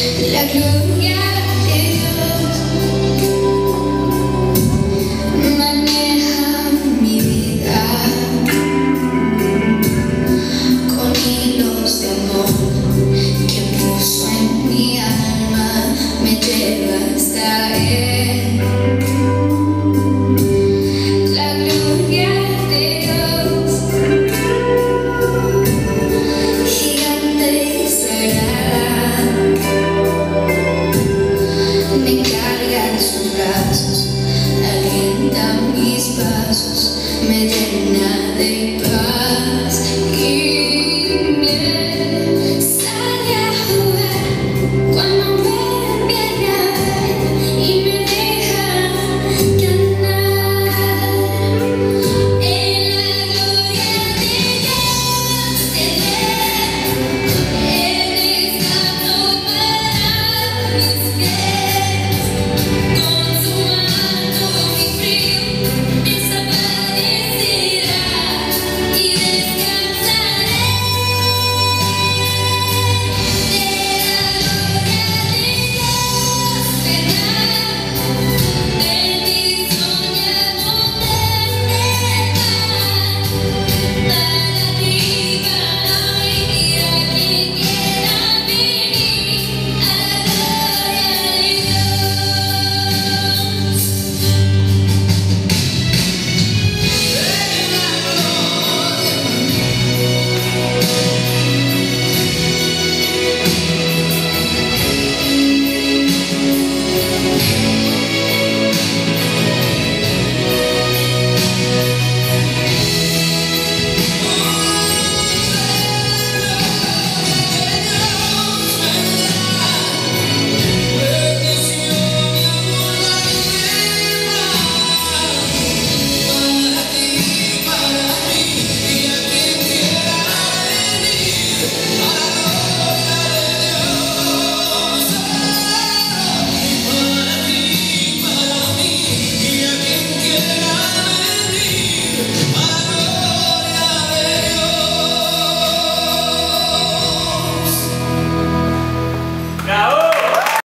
Alienta mis